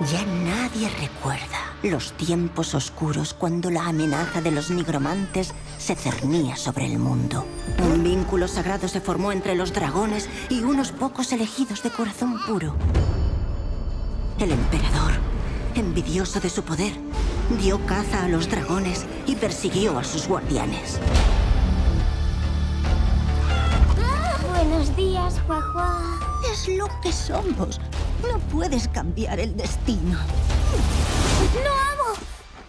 Ya nadie recuerda los tiempos oscuros cuando la amenaza de los nigromantes se cernía sobre el mundo. Un vínculo sagrado se formó entre los dragones y unos pocos elegidos de corazón puro. El emperador, envidioso de su poder, dio caza a los dragones y persiguió a sus guardianes. Buenos días, Juajua. Es lo que somos. No puedes cambiar el destino. ¡No hago!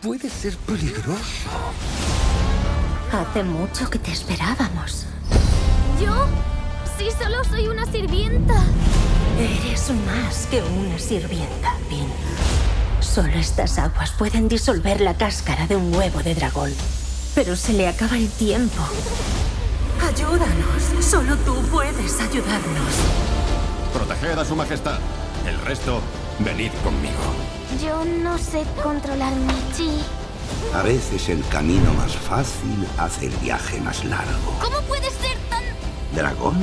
Puede ser peligroso. Hace mucho que te esperábamos. ¿Yo? Sí, solo soy una sirvienta. Eres más que una sirvienta, Pin. Solo estas aguas pueden disolver la cáscara de un huevo de dragón. Pero se le acaba el tiempo. Ayúdanos. Solo tú puedes ayudarnos. Proteged a su majestad. El resto, venid conmigo. Yo no sé controlar mi chi. A veces el camino más fácil hace el viaje más largo. ¿Cómo puedes ser tan...? Dragón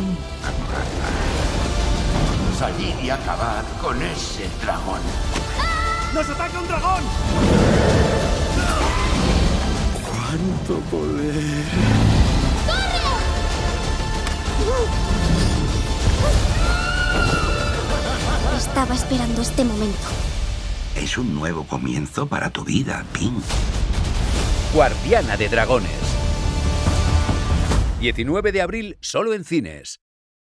Amaranta. Salir y acabar con ese dragón. ¡Nos ataca un dragón! ¡Cuánto poder! Estaba esperando este momento. Es un nuevo comienzo para tu vida, Pink. Guardiana de Dragones. 19 de abril, solo en cines.